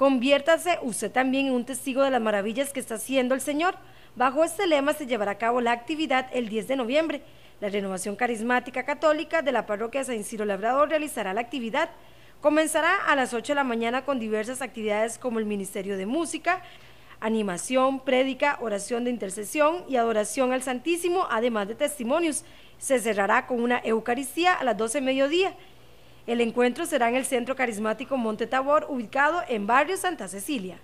Conviértase usted también en un testigo de las maravillas que está haciendo el Señor. Bajo este lema se llevará a cabo la actividad el 10 de noviembre. La Renovación Carismática Católica de la Parroquia San Isidro Labrador realizará la actividad. Comenzará a las 8 de la mañana con diversas actividades como el Ministerio de Música, animación, prédica, oración de intercesión y adoración al Santísimo, además de testimonios. Se cerrará con una Eucaristía a las 12 de mediodía. El encuentro será en el Centro Carismático Monte Tabor, ubicado en Barrio Santa Cecilia.